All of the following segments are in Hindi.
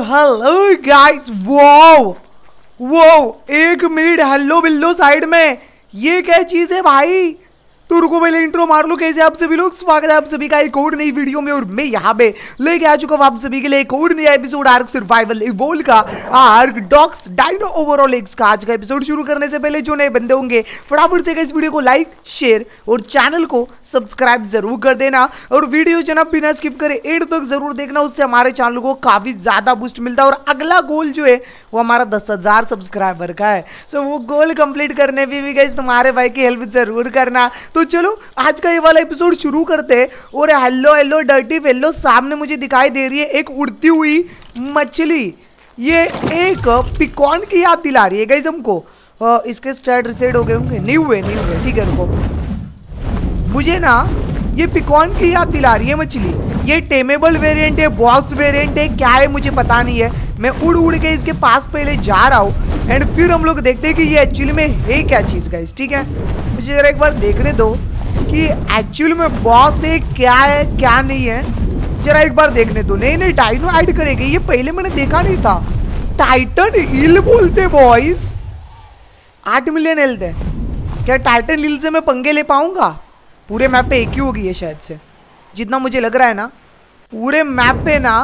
हेलो गाइस वाओ वो एक मिनट हेलो बिल्लो साइड में, ये क्या चीज़ है भाई? तो रुको पहले इंट्रो मार लो कैसे आप सभी लोग। स्वागत है आप सभी का एक और नई वीडियो में और मैं यहाँ पे लेके आ चुका हूँ आप सभी के लिए एक और नया एपिसोड आर्क सर्वाइवल इवोल का Ark docs dino overall X का। आज का एपिसोड शुरू करने से पहले जो नए बंदे होंगे फटाफट से इस वीडियो को लाइक शेयर और चैनल को सब्सक्राइब ज़रूर कर देना। और वीडियो जो ना बिना स्किप करे एंड तक ज़रूर देखना उससे हमारे चैनल को काफ़ी ज़्यादा बूस्ट मिलता है। और अगला गोल जो है वो हमारा दस हज़ार सब्सक्राइबर का है। सो वो गोल कंप्लीट करने भी, भी गई तुम्हारे भाई की हेल्प ज़रूर करना। तो चलो, आज का ये वाला एपिसोड शुरू करते हैं। और हेलो हेलो डर्टी फेलो सामने मुझे दिखाई दे रही है एक उड़ती हुई मछली। ये एक पिकॉन की याद दिला रही है गई हमको। इसके स्टार्ट रिसेट हो गए होंगे। नहीं हुए नहीं हुए, ठीक है, रुको। मुझे ना ये पिकॉन की याद दिला रही है मछली। ये टेमेबल वेरिएंट है, बॉस वेरिएंट है, क्या है मुझे पता नहीं है। मैं उड़ उड़ के इसके पास पहले जा रहा हूँ एंड फिर हम लोग देखते हैं कि ये एक्चुअली में है क्या चीज़ गाइस ठीक है? मुझे जरा एक बार देखने दो कि एक्चुअली में बॉस है, क्या है, क्या नहीं है। जरा एक बार देखने दो। नहीं नहीं टाइनो ऐड करेगी, ये पहले मैंने देखा नहीं था। टाइटन इल बोलते बॉयज़ आठ मिलियन हेल्थ है। क्या टाइटन इल से मैं पंगे ले पाऊँगा? पूरे मैप पे एक ही होगी ये शायद से। जितना मुझे लग रहा है ना पूरे मैप पे ना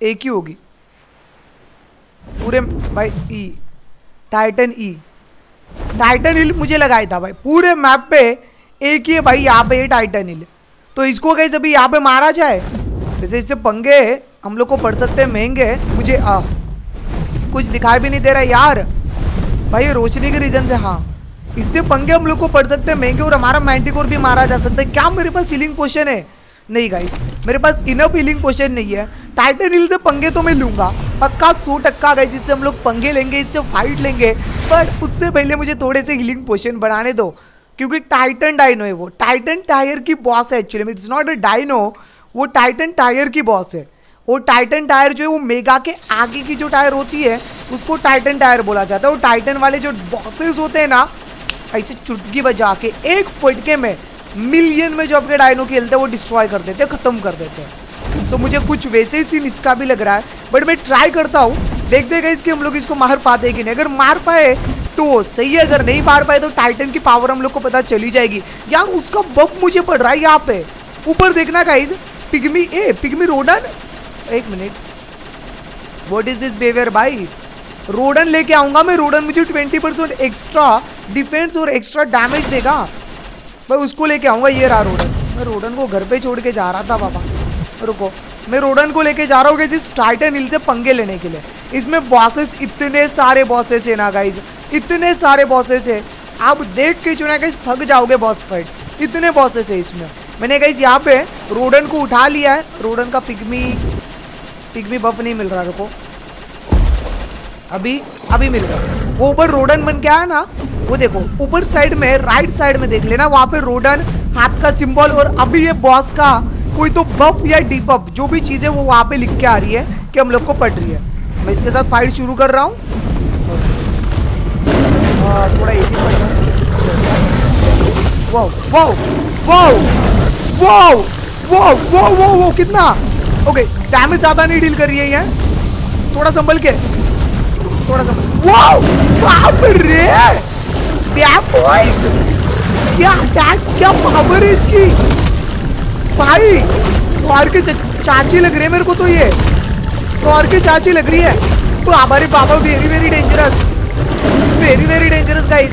एक ही होगी। पूरे भाई ई टाइटन ई टाइटन हिल मुझे लगाया था भाई। पूरे मैप पे एक ही है भाई यहाँ पे ये टाइटन हिल तो इसको कहीं अभी यहाँ पे मारा जाए जैसे इससे पंगे हम लोग को पड़ सकते हैं महँगे मुझे आ, कुछ दिखाई भी नहीं दे रहा यार। भाई रोशनी के रीजन से हाँ। इससे पंगे हम लोग को पड़ सकते हैं, महँगे और हमारा मैंटिकोर भी मारा जा सकता है। क्या मेरे पास सीलिंग पोशन है? नहीं गाइस मेरे पास इनफ हीलिंग पोशन नहीं है। टाइटन हिल से पंगे तो मैं लूँगा। पक्का सौ टक्का गाइस जिससे हम लोग पंगे लेंगे, इससे फाइट लेंगे। बट उससे पहले मुझे थोड़े से हीलिंग पोशन बनाने दो। क्योंकि टाइटन डाइनो है वो। टाइटन टायर की बॉस है actually it's not a dino वो टाइटन टायर की बॉस है। वो टाइटन टायर जो है, वो मेगा के आगे की जो टायर होती है, उसको टाइटन टायर बोला जाता है। वो टाइटन वाले जो बॉसेस होते हैं ना ऐसे चुटकी बजा के एक फटके में मिलियन में जो आपके डायनो खेलते हैं, वो डिस्ट्रॉय कर देते हैं, खत्म कर देते हैं। तो मुझे कुछ वैसे ही सीन इसका भी लग रहा है बट मैं ट्राई करता हूँ। देख देगा इसके हम लोग इसको मार पाते कि नहीं। अगर मार पाए तो सही है, अगर नहीं मार पाए तो टाइटन की पावर हम लोग को पता चली जाएगी। यार उसका बफ मुझे पड़ रहा है यहाँ पे। ऊपर देखना guys pygmy a pygmy Rodan एक minute what is this behaviour भाई रोडन लेके आऊँगा मैं। रोडन मुझे ट्वेंटी परसेंट एक्स्ट्रा डिफेंस और एक्स्ट्रा डैमेज देगा। मैं उसको लेके आऊँगा, ये रहा रोडन मैं रोडन को घर पे छोड़ के जा रहा था, बाबा। रुको। मैं रोडन को लेके जा रहा हूँ इस टाइटन हिल से पंगे लेने के लिए। इसमें बॉसेस इतने सारे बॉसेस है ना गाइज़ इतने सारे बॉसेस है। आप देख के चुना गाइज़ थक जाओगे बॉस फाइट इतने बॉसेस है इसमें। मैंने गाइज़ यहाँ पे रोडन को उठा लिया है। रोडन का पिग्मी पिग्मी बफ नहीं मिल रहा, रुको। अभी अभी मिल रहा वो ऊपर रोडन बन के आया ना वो देखो, ऊपर साइड में राइट साइड में देख लेना, वहाँ पे रोडन हाथ का सिंबल और अभी ये बॉस का, कोई तो बफ या डीपअप जो भी चीज़ है वो वहाँ पे लिख के आ रही है कि हम लोग को पड़ रही है। मैं इसके साथ फाइट शुरू कर रहा हूँ। थोड़ा AC wow wow wow wow wow wow wow wow कितना? ओके डैमेज ज़्यादा नहीं डील कर रही है ये। थोड़ा संभल के, थोड़ा सा वाओ रे! क्या बॉयज़ क्या अटैक्स क्या पावर है इसकी? भाई और के चाची लग रही है मेरे को तो ये। और की चाची लग रही है। तो हमारे पापा very very dangerous very very dangerous guys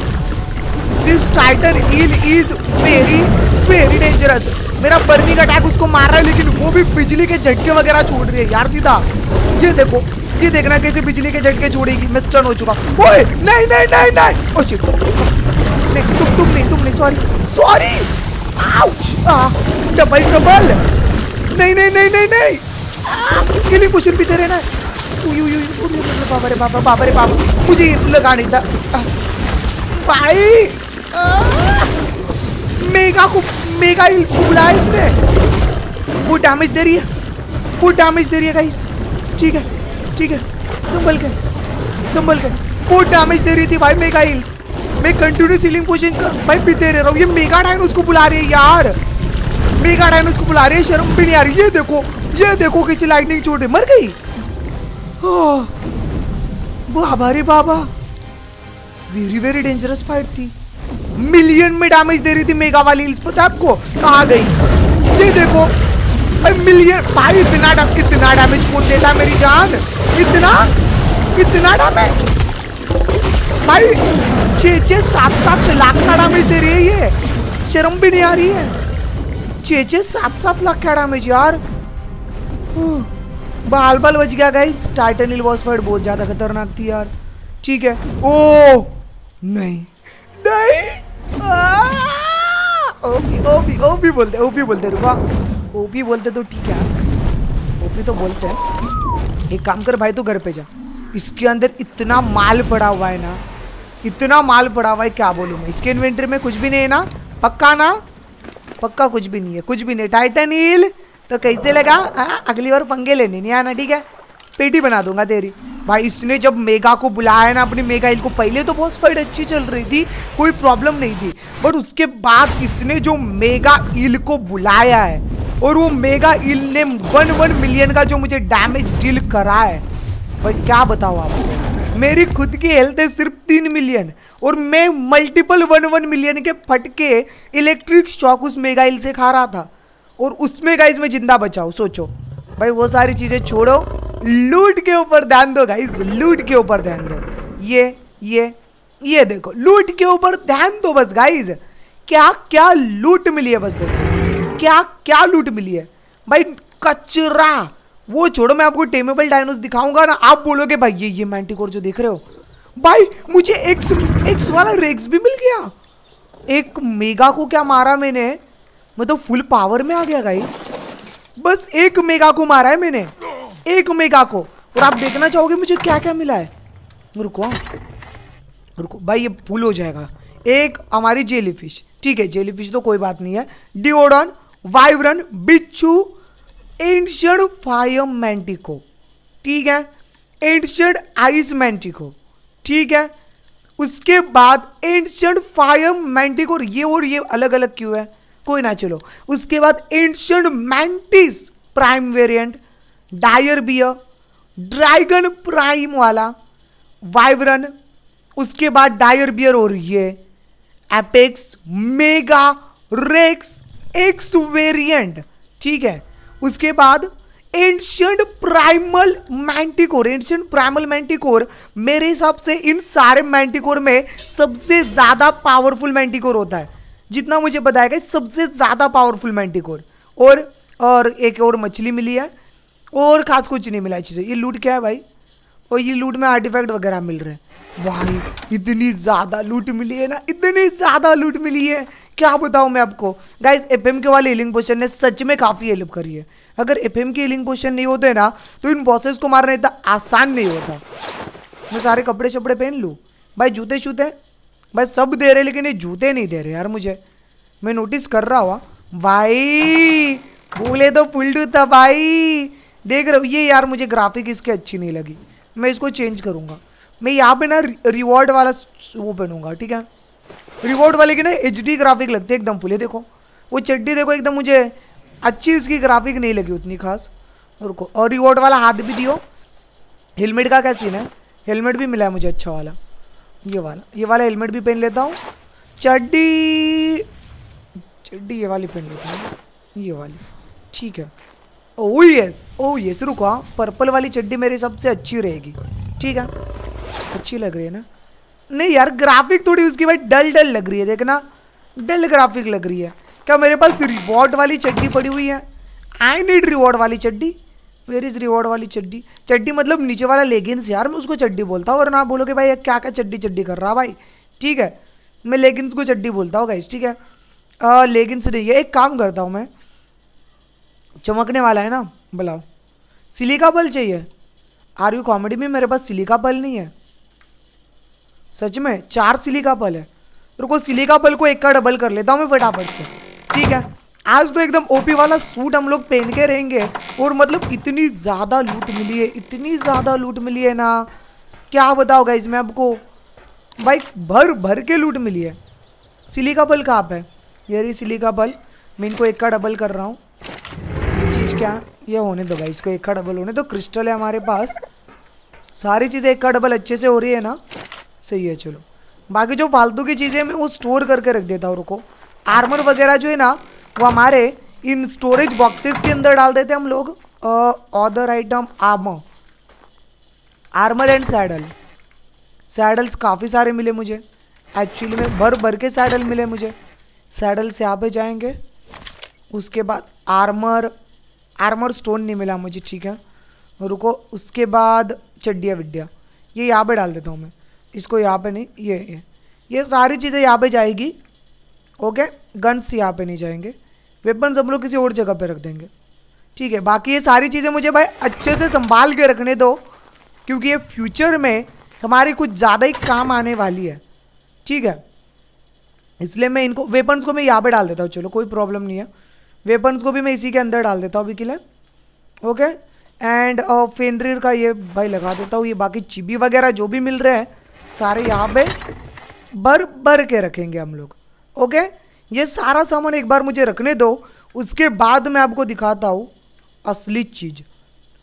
this titan eel is very very dangerous मेरा बर्निंग अटैक उसको मार रहा है, लेकिन वो भी बिजली के झटके वगैरह छोड़ रही है यार सीधा। ये देखो ये देखना कैसे बिजली के झटके छोड़ेगी मैं स्टन हो चुका। ओए, नहीं नहीं नहीं नहीं। ओ शिट नहीं, तुम तुम नहीं तुम नहीं sorry sorry ouch double double नहीं नहीं नहीं नहीं नहीं। किलिंग पोशन भी दे ना बाबा रे बाबा बाबा रे बाबा मुझे लगा नहीं था। भाई! मेगा को, मेगा हिल्स को बुलाया इसने। वो डैमेज दे रही है। वो डैमेज दे रही है गाइस ठीक है। ठीक है संभल के संभल के। बहुत डैमेज दे रही थी भाई मेगा हिल्स मैं कंटिन्यू सीलिंग पोजिशन भाई पीते रह रहा हूँ। ये मेगा डायन उसको बुला रही है यार। मेगा डायन उसको बुला रही है शर्म भी नहीं आ रही। ये देखो ये देखो किसी लाइटनिंग चोट मर गई? ओह, बाबा। वेरी वेरी डेंजरस फाइट थी। मिलियन में डैमेज दे रही थी मेगा वाली हिल्स पता आपको? कहा गई? ये देखो मिलियन भाई, इतना डैम इतना डैमेज कौन देता मेरी जान? इतना? इतना डैमेज भाई, छः छः, सात सात लाख का डैमेज दे रही है ये। शर्म भी नहीं आ रही है। छः छः, सात सात लाख का डैमेज यार। बाल बाल बच गया गाइस टाइटनिल बॉस फाइट बहुत ज़्यादा खतरनाक थी यार। ठीक है। ओ नहीं। नहीं! ओपी ओपी ओपी बोलते ओपी बोलते, रुका। ओपी बोलते तो ठीक है। ओपी तो बोलते हैं। एक काम कर भाई तो घर पे जा। इसके अंदर इतना माल पड़ा हुआ है ना, इतना माल पड़ा हुआ है, क्या बोलूँ मैं? इसके इन्वेंटरी में कुछ भी नहीं है ना। पक्का ना? पक्का कुछ भी नहीं है, कुछ भी नहीं। टाइटन हील तो कैसे लगा? हाँ अगली बार पंगे लेने नहीं आना, ठीक है? पेटी बना दूँगा तेरी। भाई, इसने जब मेगा को बुलाया ना, अपनी मेगा हिल को, पहले तो बहुत फाइट अच्छी चल रही थी, कोई प्रॉब्लम नहीं थी। बट उसके बाद इसने जो मेगा इल को बुलाया है और वो मेगा इल ने वन वन मिलियन का जो मुझे डैमेज डील करा है। भाई, क्या बताओ आपको? मेरी खुद की हेल्थ है सिर्फ़ तीन मिलियन और मैं मल्टीपल वन वन मिलियन के फटके इलेक्ट्रिक शॉक उस मेगाइल से खा रहा था। और उसमें गाइज़ मैं ज़िंदा बचाऊ सोचो। भाई, वो सारी चीज़ें छोड़ो। लूट के ऊपर ध्यान दो गाइज़ लूट के ऊपर ध्यान दो। ये ये ये देखो लूट के ऊपर ध्यान दो बस गाइज़ क्या क्या लूट मिली है बस देखो। क्या क्या लूट मिली है? भाई, कचरा। वो छोड़ो, मैं आपको टेमेबल डायनोस दिखाऊँगा ना, आप बोलोगे, भाई, ये ये मैंटिकोर जो देख रहे हो। भाई, मुझे एक्स एक्स वाला रेक्स भी मिल गया। एक मेगा को क्या मारा मैंने? मैं तो फुल पावर में आ गया गाइस बस एक मेगा को मारा है मैंने। एक मेगा को। और आप देखना चाहोगे मुझे क्या क्या मिला है? रुको रुको, भाई, ये फुल हो जाएगा। एक, हमारी जेली फ़िश ठीक है जेली फ़िश तो कोई बात नहीं है। डिओडन वाइब्रन बिच्छू, एंशियड फायर मैंटिको। ठीक है? Ancient ice manticore. ठीक है? उसके बाद एंशियड फायर मैंटिकोर ये और ये अलग अलग क्यों है? कोई ना चलो। उसके बाद ancient mantis prime variant dire bear dragon prime वाला वाइब्रन उसके बाद डायर बियर और ये, apex, mega, rex X variant, ठीक है? उसके बाद ancient primal manticore ancient primal manticore मेरे हिसाब से इन सारे मैंटिकोर में सबसे ज़्यादा पावरफुल मैंटिकोर होता है। जितना मुझे बताया गया, सबसे ज़्यादा पावरफुल मैंटिकोर और और एक और मछली मिली है, और खास कुछ नहीं मिला चीज़ें। ये लूट क्या है भाई? और ये लूट में आर्टिफैक्ट वगैरह मिल रहे हैं। भाई, इतनी ज़्यादा लूट मिली है ना, इतनी ज़्यादा लूट मिली है। क्या बताऊँ मैं आपको? गाइज़ एफ़ के वाले हीलिंग पोशन ने सच में काफ़ी हेल्प करी है। अगर एफएम के हीलिंग पोशन नहीं होते ना तो इन बॉसेस को मारना इतना आसान नहीं होता। मैं सारे कपड़े शपड़े पहन लूँ? भाई जूते शूते भाई, सब दे रहे, लेकिन ये जूते नहीं दे रहे यार मुझे। मैं नोटिस कर रहा हुआ। भाई, बोले तो पुल्डू था भाई। देख रहे हो, ये यार मुझे ग्राफिक इसकी अच्छी नहीं लगी। मैं इसको चेंज करूँगा। मैं यहाँ पे ना रिवॉर्ड वाला वो पहनूँगा ठीक है? रिवॉर्ड वाले की ना एचडी ग्राफिक लगती है एकदम फुले देखो। वो चड्डी देखो, एकदम मुझे अच्छी इसकी ग्राफिक नहीं लगी उतनी खास। रुको, और रिवॉर्ड वाला हाथ भी दियो। हेलमेट का क्या सीन है? हेलमेट भी मिला है मुझे अच्छा वाला। ये वाला ये वाला हेलमेट भी पहन लेता हूँ। चड्डी चड्डी ये वाली पहन लेता हूँ। ये वाली, ठीक है। ओ यस ओ यस रुको हाँ। पर्पल वाली चड्डी मेरी सबसे अच्छी रहेगी। ठीक है? अच्छी लग रही है ना? नहीं यार ग्राफिक थोड़ी उसकी भाई डल डल लग रही है देखना डल ग्राफिक लग रही है। क्या मेरे पास रिवॉर्ड वाली चड्डी पड़ी हुई है? आई नीड रिवॉर्ड वाली चड्डी। वेर इज़ रिवॉर्ड वाली चड्डी? चड्डी मतलब नीचे वाला लेगिंग्स यार, मैं उसको चड्डी बोलता हूँ और ना बोलो कि भाई क्या क्या चड्डी चड्डी कर रहा भाई? ठीक है? मैं लेगिंग्स को चड्डी बोलता हूँ गाइस ठीक है? लेगिंग्स नहीं है एक काम करता हूँ मैं। चमकने वाला है ना बुलाओ सिलिका बल चाहिए। आर यू कॉमेडी में मेरे पास सिलिका बल नहीं है। सच में, चार सिलिका पल है। रुको सिलिका पल को एक का डबल कर लेता हूँ मैं फटाफट से। ठीक है? आज तो एकदम ओपी वाला सूट हम लोग पहन के रहेंगे। और मतलब इतनी ज़्यादा लूट मिली है, इतनी ज़्यादा लूट मिली है ना। क्या बताओ गाइज़ मैं आपको। भाई, भर भर के लूट मिली है। सिलिका पल कहाँ पे ये सिलिका पल। मैं इनको एक का डबल कर रहा हूँ। क्या? ये होने दो भाई, इसको एक का डबल होने दो। क्रिस्टल है हमारे पास। सारी चीज़ें एक का डबल अच्छे से हो रही है ना? सही है, चलो। बाकी जो फालतू की चीज़ें मैं वो स्टोर करके रख देता हूँ, रुको। आर्मर वगैरह जो है ना, वो हमारे इन स्टोरेज बॉक्सेस के अंदर डाल देते हम लोग। Other item armour armour and saddle saddles काफ़ी सारे मिले मुझे। एक्चुअली में भर भर के सैडल मिले मुझे। सैडल से यहाँ पे जाएँगे। उसके बाद आर्मर आर्मर स्टोन नहीं मिला मुझे, ठीक है? रुको, उसके बाद चड्डिया विड्डिया। ये यहाँ पे डाल देता हूँ मैं। इसको यहाँ पे नहीं, ये ये। ये सारी चीज़ें यहाँ पे जाएगी। ओके गन्स यहाँ पे नहीं जाएँगे। वेपन्स हम लोग किसी और जगह पे रख देंगे। ठीक है? बाकी ये सारी चीज़ें मुझे भाई अच्छे से संभाल के रखने दो, क्योंकि ये फ्यूचर में हमारी कुछ ज़्यादा ही काम आने वाली है। ठीक है? इसलिए मैं इनको वेपन्स को मैं यहाँ पे डाल देता हूँ। चलो, कोई प्रॉब्लम नहीं है। वेपन्स को भी मैं इसी के अंदर डाल देता हूँ अभी के लिए। ओके एंड फेनरियर का ये भाई लगा देता हूँ, ये बाकी चिबी वगैरह जो भी मिल रहे हैं, सारे यहाँ पे भर भर के रखेंगे हम लोग। ओके ये सारा सामान एक बार मुझे रखने दो, उसके बाद मैं आपको दिखाता हूँ असली चीज़।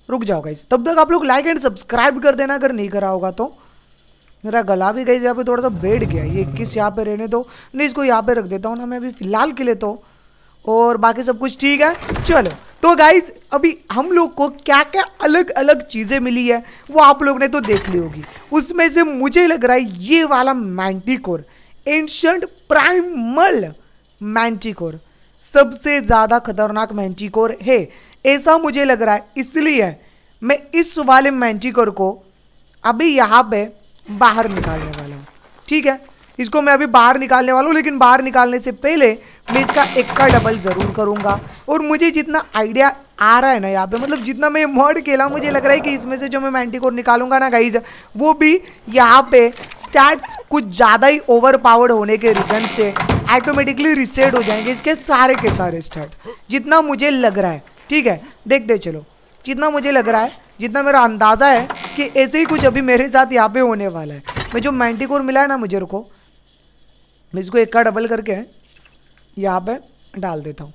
रुक जाओ गाइस तब तक आप लोग लाइक एंड सब्सक्राइब कर देना अगर नहीं करा होगा तो। मेरा गला भी गई यहाँ पे थोड़ा सा बैठ गया ये इक्कीस यहाँ पे रहने दो? नहीं, इसको यहाँ पे रख देता हूँ ना मैं अभी, फ़िलहाल के लिए तो। और बाकी सब कुछ ठीक है? चलो तो गाइज़ अभी हम लोग को क्या क्या अलग अलग चीज़ें मिली है, वो आप लोग ने तो देख ली होगी। उसमें से मुझे लग रहा है ये वाला मैंटिकोर एंशंट प्राइमल मैंटिकोर सबसे ज़्यादा खतरनाक मैंटिकोर है। ऐसा मुझे लग रहा है, इसलिए मैं इस वाले मैंटिकोर को अभी यहाँ पे बाहर निकालने वाला हूँ। ठीक है? इसको मैं अभी बाहर निकालने वाला हूँ, लेकिन बाहर निकालने से पहले मैं इसका एक का डबल ज़रूर करूँगा। और मुझे जितना आइडिया आ रहा है ना यहाँ पे मतलब जितना मैं मर्ड खेला, मुझे लग रहा है कि इसमें से जो मैं मैंटिकोर निकालूँगा ना गाइज़ वो भी यहाँ पे स्टैट्स कुछ ज़्यादा ही ओवर पावर्ड होने के रीजन से ऑटोमेटिकली रिसेट हो जाएँगे इसके सारे के सारे स्टार्ट जितना मुझे लग रहा है, ठीक है? देखते चलो। जितना मुझे लग रहा है, जितना मेरा अंदाज़ा है कि ऐसे ही कुछ अभी मेरे साथ यहाँ पे होने वाला है। मैं जो मैंटिकोर मिला है ना, मुझे रुको। मैं इसको एक का डबल करके यहाँ पे डाल देता हूँ।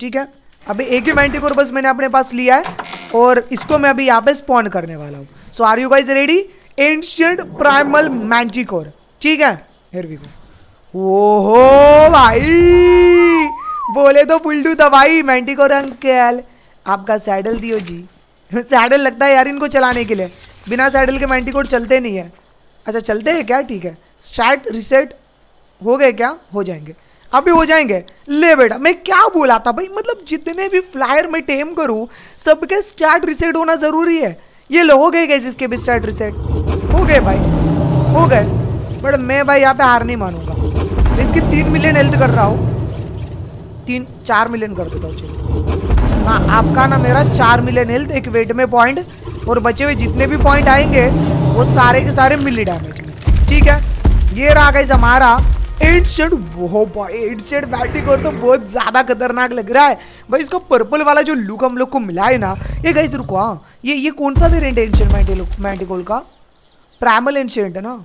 ठीक है? अभी एक ही मैंटिकोर बस मैंने अपने पास लिया है और इसको मैं अभी यहाँ पे स्पॉन करने वाला हूँ। So are you guys ready ancient primal manticore ठीक है? हेर वी गो ओहो भाई! बोले तो पुलटू दवाई मैंटिकोर अंकल आपका सैडल दियो जी। सैडल लगता है यार इनको चलाने के लिए। बिना सैडल के मैंटिकोर चलते नहीं है। अच्छा चलते हैं क्या? ठीक है। स्टार्ट रिसेट हो गए क्या? हो जाएँगे। अभी हो जाएँगे। ले बेटा, मैं क्या बोला था भाई? मतलब जितने भी फ्लायर में टेम करूँ, सबके स्टार्ट रिसेट होना ज़रूरी है। ये लो, हो गए गए इसके भी स्टार्ट रिसेट। हो गए भाई। हो गए। बट मैं भाई यहाँ पे हार नहीं मानूँगा। इसकी तीन मिलियन हेल्थ कर रहा हूँ। तीन, चार मिलियन कर देता हूँ चलिए हाँ आपका ना मेरा चार मिलियन हेल्थ एक वेट में पॉइंट और बचे हुए जितने भी पॉइंट आएँगे, वो सारे के सारे मिली डैमेज में। ठीक है? ये रहा गई हमारा एट शेड वो भाई एट शेड बैटिंग और तो बहुत ज़्यादा खतरनाक लग रहा है। भाई इसका पर्पल वाला जो लुक हम लोग को मिला है ना ये गाइस रुको हाँ। ये ये कौन सा वेरिएंट है एंशियंट मैंटिकोल का? प्राइमल एंशियंट है ना।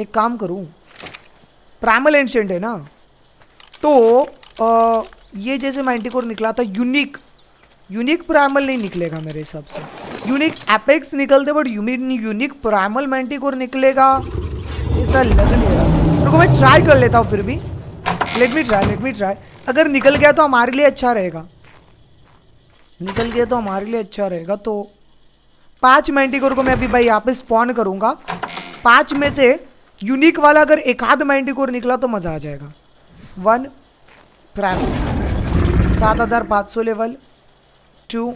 एक काम करूँ प्राइमल एंशियंट है ना। तो आ, ये जैसे मैंटिकोर निकला था यूनिक यूनिक प्राइमल नहीं निकलेगा मेरे हिसाब से। यूनिक एपेक्स निकलते बट यूनिक प्राइमल मैंटिकोर निकलेगा। ऐसा लग नहीं रहा रुको, मैं ट्राई कर लेता हूँ फिर भी। Let me try let me try अगर निकल गया तो हमारे लिए अच्छा रहेगा। निकल गया तो हमारे लिए अच्छा रहेगा तो पाँच मैंटिकोर को मैं अभी भाई यहाँ पे स्पॉन करूँगा। पाँच में से यूनिक वाला अगर एक आध मैंटिकोर निकला तो मज़ा आ जाएगा। वन प्राइम सात हज़ार पाँच सौ लेवल टू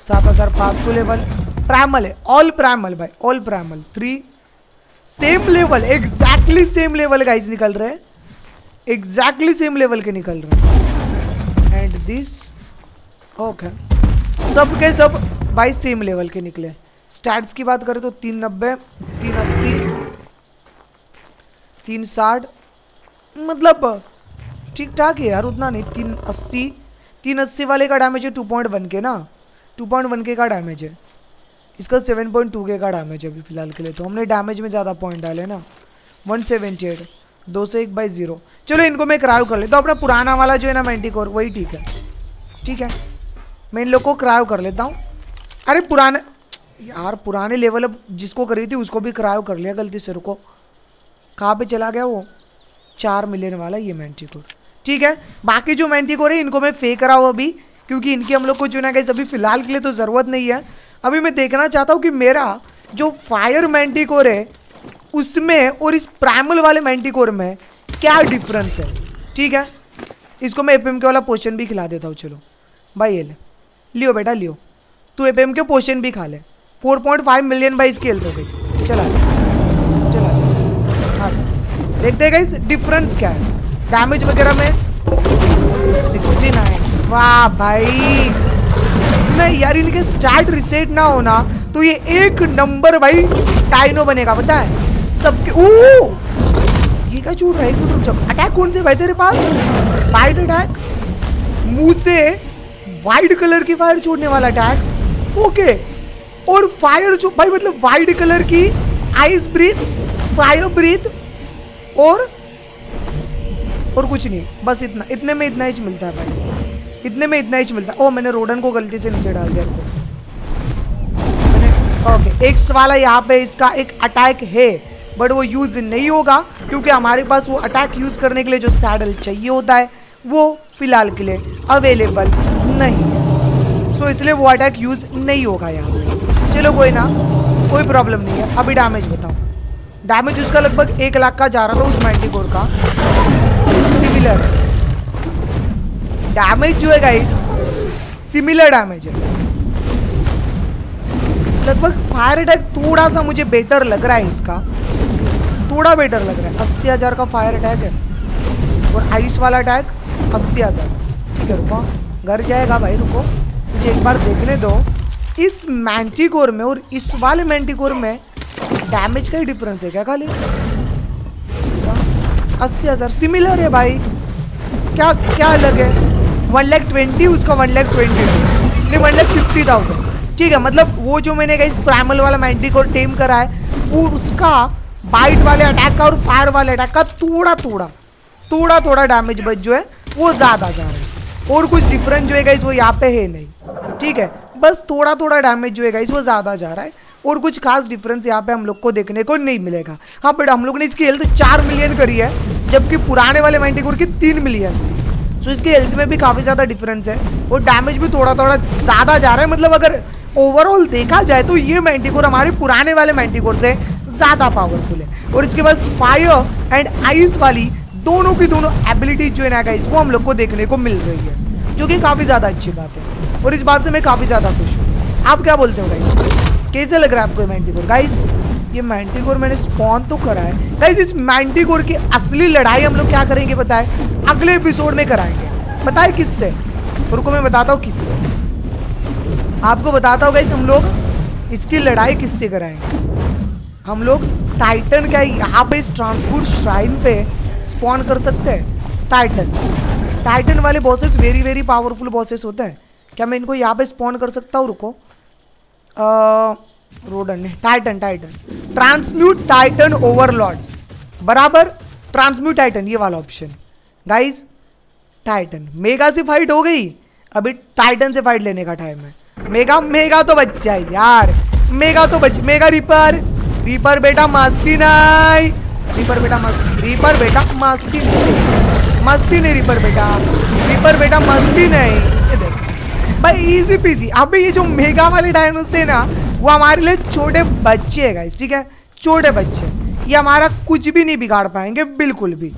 सात हज़ार पाँच सौ लेवल प्राइमल है ऑल प्राइमल भाई all primal three same level exactly same level guys निकल रहे हैं। एग्जैक्टली सेम लेवल के निकल रहे हैं। एंड दिस ओके सब के सब भाई सेम लेवल के निकले स्टैट्स की बात करें तो तीन नब्बे, तीन अस्सी, तीन साठ मतलब ठीक ठाक है यार, उतना नहीं, तीन अस्सी तीन अस्सी वाले का डैमेज है टू पॉइंट वन के ना। टू पॉइंट वन के का डैमेज है। इसका सेवन पॉइंट टू के का डैमेज है अभी फ़िलहाल के लिए। तो हमने डैमेज में ज़्यादा पॉइंट डाले ना। वन सेवेंटी एट दो सौ एक बाई ज़ीरो चलो इनको मैं क्राइव कर लेता तो हूँ। अपना पुराना वाला जो है ना मैंटिकोर वही ठीक है। ठीक है? मैं इन लोग को क्राइव कर लेता हूँ। अरे पुराने, यार पुराने लेवल अब जिसको करी थी, उसको भी क्रायो कर लिया गलती से, रुको। कहाँ पे चला गया वो? चार मिलियन वाला, ये मैंटिकोर ठीक है? बाकी जो मैंटिकोर है, इनको मैं फेंक रहा हूँ अभी, क्योंकि इनकी हम लोग को जो ना गई अभी फ़िलहाल के लिए तो ज़रूरत नहीं है। अभी मैं देखना चाहता हूँ कि मेरा जो फायर मैंटिकोर है, उसमें और इस प्राइमल वाले मैंटिकोर में क्या डिफरेंस है? ठीक है? इसको मैं एपीएम के वाला पोशन भी खिला देता हूँ, चलो। भाई ये ले। लियो बेटा, लियो। तू एपीएम के पोशन भी खा ले। 4.5 मिलियन बाई इसकी हेल्थ हो गई। चला चला चला हाँ देखते गई डिफरेंस क्या है। डैमेज वगैरह में 69 वाह भाई। नहीं यार इनके स्टार्ट रिसेट ना होना तो ये एक नंबर भाई टाइनो बनेगा, पता है? सबके ओ ये क्या छूट रहा है रुक अटैक कौन से भाई तेरे पास? वाइट अटैक मुँह से वाइट कलर की फायर छोड़ने वाला अटैक ओके और फायर जो भाई मतलब वाइट कलर की आइस ब्रीथ फायर ब्रीथ और और कुछ नहीं। बस इतना। इतने में इतना ही मिलता है भाई। इतने में इतना ही मिलता है। ओ मैंने रोडन को गलती से नीचे डाल दिया ओके एक्स वाला यहाँ पे, इसका एक अटैक है बट वो यूज़ नहीं होगा, क्योंकि हमारे पास वो अटैक यूज़ करने के लिए जो सैडल चाहिए होता है, वो फ़िलहाल के लिए अवेलेबल नहीं है। सो इसलिए वो अटैक यूज़ नहीं होगा यहाँ पे। चलो, कोई ना, कोई प्रॉब्लम नहीं है। अभी डैमेज बताओ डैमेज उसका लगभग एक लाख का जा रहा था उस मैंटीकोर का। सिमिलर डैमेज जो है गाइस सिमिलर डैमेज है. लगभग फायर अटैक थोड़ा सा मुझे बेटर लग रहा है इसका. थोड़ा बेटर लग रहा है. अस्सी हज़ार का फायर अटैक है. और आइस वाला अटैक अस्सी हज़ार. ठीक है, रुको. घर जाएगा भाई, रुको. मुझे एक बार देखने दो. इस मैंटिकोर में और इस वाले मैंटिकोर में डैमेज का ही डिफरेंस है क्या खाली? अस्सी हज़ार. सिमिलर है भाई. क्या क्या अलग है? वन लैख ट्वेंटी उसका one lakh twenty one lakh fifty thousand ठीक है मतलब वो जो मैंने इस प्राइमल वाला मैंटिकोर टेम करा है, वो उसका बाइट वाले अटैक का और फायर वाले अटैक का थोड़ा थोड़ा थोड़ा थोड़ा डैमेज बच जो है, वो ज़्यादा जा रहा है। और कुछ डिफरेंस जो है गाइस वो यहाँ पे है नहीं। ठीक है, बस थोड़ा थोड़ा डैमेज जो है गाइस वो ज़्यादा जा रहा है। और कुछ खास डिफरेंस यहाँ पे हम लोग को देखने को नहीं मिलेगा। हाँ बट हम लोग ने इसकी हेल्थ चार मिलियन करी है, जबकि पुराने वाले मैंटिकोर की तीन मिलियन सो इसके हेल्थ में भी काफ़ी ज़्यादा डिफरेंस है। और डैमेज भी थोड़ा थोड़ा ज़्यादा जा रहा है। मतलब अगर ओवरऑल देखा जाए तो ये मैंटिकोर हमारे पुराने वाले मैंटिकोर से ज़्यादा पावरफुल है। और इसके पास फायर एंड आइस वाली दोनों की दोनों एबिलिटी जो है ना गाइस वो हम लोग को देखने को मिल रही है, जो कि काफ़ी ज़्यादा अच्छी बात है। और इस बात से मैं काफ़ी ज़्यादा खुश हूँ। आप क्या बोलते हो गाइस कैसे लग रहा है आपको मैंटिकोर गाइस ये मैंटिकोर मैंने स्पॉन तो करा है। गाइस इस मैंटिकोर की असली लड़ाई हम लोग क्या करेंगे बताए? अगले एपिसोड में कराएँगे। बताए किससे? रुको, मैं बताता हूँ किससे। आपको बताता हूँ गाइस हम लोग इसकी लड़ाई किससे कराएँगे हम लोग टाइटन का यहाँ पे इस ट्रांसपोर्ट श्राइन पे स्पॉन कर सकते हैं। टाइटन टाइटन वाले bosses very very powerful bosses होते हैं। क्या मैं इनको यहाँ पे स्पॉन कर सकता हूँ? रुको। Rodan titan titan transmute titan overlords बराबर? ट्रांसम्यूट टाइटन ये वाला ऑप्शन गाइज़ टाइटन मेगा से फाइट हो गई। अभी टाइटन से फाइट लेने का टाइम है। मेगा मेगा तो बच्चा है यार। मेगा तो बच मेगा रिपर रीपर बेटा मस्ती नहीं। रीपर बेटा मस्ती रीपर बेटा मस्ती नहीं। मस्ती नहीं रीपर बेटा। रीपर बेटा मस्ती नहीं। भाई इजी पीजी अभी ये जो मेगा वाले डायनोस थे ना, वो हमारे लिए छोटे बच्चे है गाइस ठीक है? छोटे बच्चे ये हमारा कुछ भी नहीं बिगाड़ पाएँगे, बिल्कुल भी।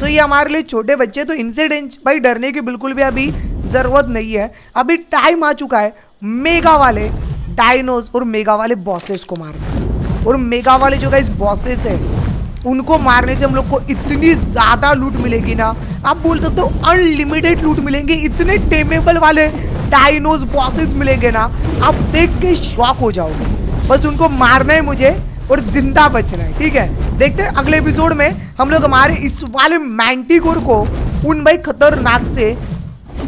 तो ये हमारे लिए छोटे बच्चे तो इनसे भाई, डरने की बिल्कुल भी अभी ज़रूरत नहीं है। अभी टाइम आ चुका है मेगा वाले डायनोस और मेगा वाले बॉसेस को मारना। और मेगा वाले जो गाइस बॉसेस है उनको मारने से हम लोग को इतनी ज़्यादा लूट मिलेगी ना। आप बोल सकते हो अनलिमिटेड लूट मिलेंगे, इतने टेमेबल वाले डायनोज बॉसेस मिलेंगे ना, आप देख के शॉक हो जाओगे। बस उनको मारना है मुझे और ज़िंदा बचना है, ठीक है? देखते हैं अगले एपिसोड में हम लोग हमारे इस वाले मैंटीकोर को उन भाई खतरनाक से,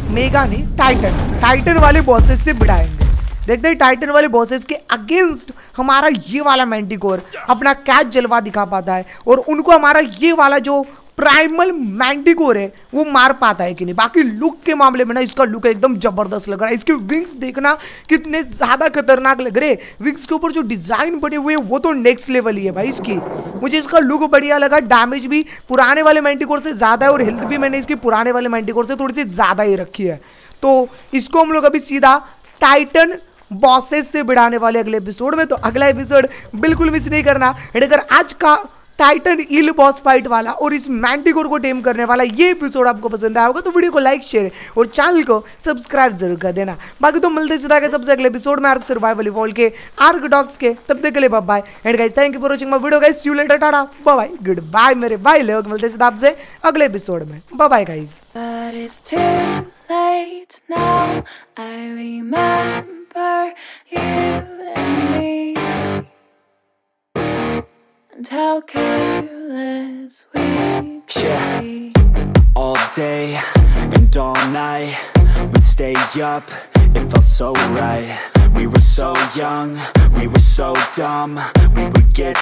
मेगा नहीं टाइटन टाइटन वाले बॉसेस से बिड़ाएँगे देखते हैं टाइटन वाले बॉसेस के अगेंस्ट हमारा ये वाला मैंटिकोर अपना कैच जलवा दिखा पाता है और उनको हमारा ये वाला जो प्राइमल मैंटिकोर है, वो मार पाता है कि नहीं। बाकी लुक के मामले में ना इसका लुक एकदम ज़बरदस्त लग रहा है। इसके विंग्स देखना कितने ज़्यादा खतरनाक लग रहे विंग्स के ऊपर जो डिज़ाइन बने हुए वो तो नेक्स्ट लेवल ही है भाई इसकी। मुझे इसका लुक बढ़िया लगा डैमेज भी पुराने वाले मैंटिकोर से ज़्यादा है और हेल्थ भी मैंने इसकी पुराने वाले मैंटिकोर से थोड़ी सी ज़्यादा ही रखी है। तो इसको हम लोग अभी सीधा टाइटन बॉसेस से बिड़ाने वाले अगले एपिसोड में तो अगला एपिसोड बिल्कुल मिस नहीं करना। एंड अगर आज का टाइटन इल बॉस फाइट वाला और इस मैंटिकोर को टेम करने वाला ये एपिसोड आपको पसंद आया होगा तो वीडियो को लाइक शेयर और चैनल को सब्सक्राइब ज़रूर कर देना। बाकी तो मिलते सीधा के सबसे अगले एपिसोड में आर्क सर्वाइवल इवॉल्व के आर्क डॉग्स के। तब तक के लिए bye and guys thank you for watching my video guys you later tata bye bye goodbye मेरे बाय लोग। मिलते सीधा आपसे अगले एपिसोड में। Bye guys But it's too late now. I remember you and me. And how careless we Yeah. be. all day and all night. We'd stay up, it felt so right. We were so young, we were so dumb. We would get